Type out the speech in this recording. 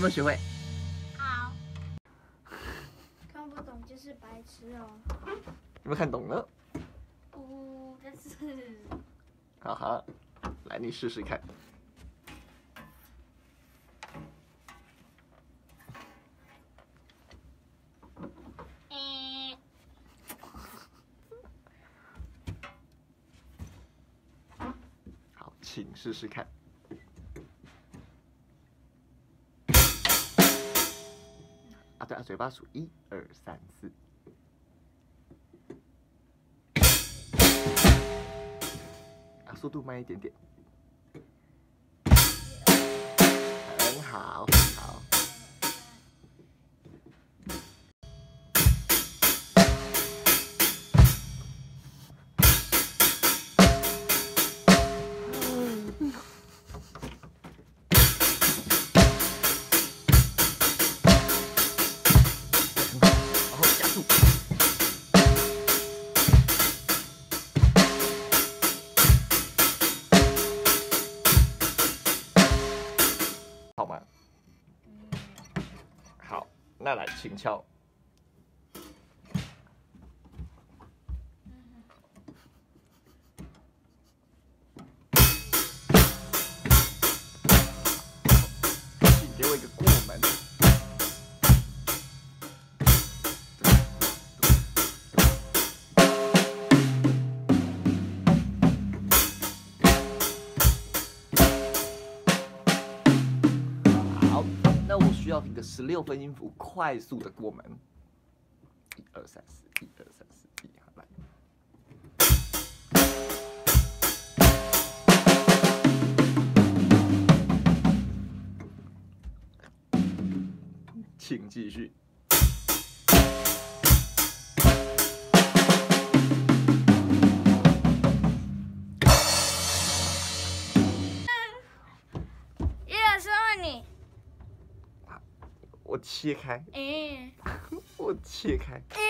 没有学会？好。看不懂就是白痴哦。有没有看懂呢？不，但是。哈哈，来你试试看。好，请试试看。啊，对啊，嘴巴数一二三四。啊，速度慢一点点。很好，那来，请敲。需要一个十六分音符快速的过门。一二三四，一二三四，一，好来。请继续。叶老师问你，我切开，哎 我切开。嗯